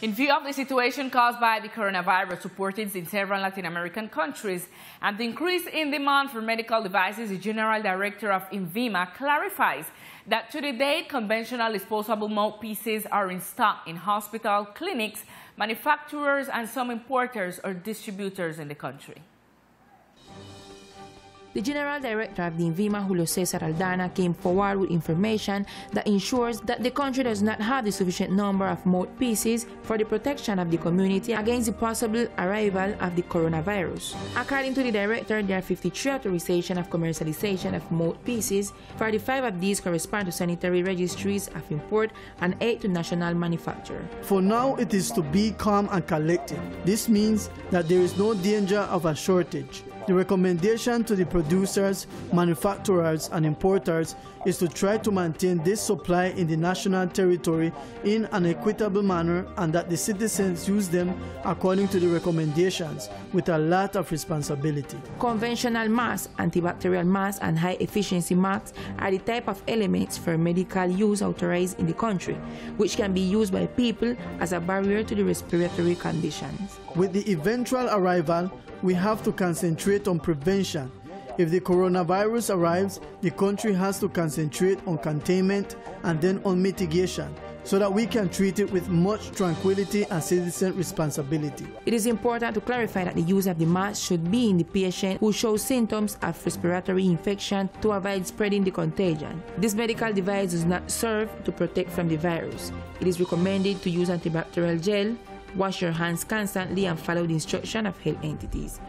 In view of the situation caused by the coronavirus reported in several Latin American countries and the increase in demand for medical devices, the General Director of INVIMA clarifies that to the date, conventional disposable mouthpieces are in stock in hospital, clinics, manufacturers, and some importers or distributors in the country. The General Director of the INVIMA, Julio Cesar Aldana, came forward with information that ensures that the country does not have the sufficient number of mouthpieces for the protection of the community against the possible arrival of the coronavirus. According to the Director, there are 53 authorizations of commercialization of mouthpieces. 45 of these correspond to sanitary registries of import and 8 to national manufacture. For now, it is to be calm and collected. This means that there is no danger of a shortage. The recommendation to the producers, manufacturers, and importers is to try to maintain this supply in the national territory in an equitable manner and that the citizens use them according to the recommendations with a lot of responsibility. Conventional masks, antibacterial masks, and high efficiency masks are the type of elements for medical use authorized in the country, which can be used by people as a barrier to the respiratory conditions. With the eventual arrival we have to concentrate on prevention. If the coronavirus arrives, the country has to concentrate on containment and then on mitigation so that we can treat it with much tranquility and citizen responsibility. It is important to clarify that the use of the mask should be in the patient who shows symptoms of respiratory infection to avoid spreading the contagion. This medical device does not serve to protect from the virus. It is recommended to use antibacterial gel, Wash your hands constantly and follow the instruction of health entities.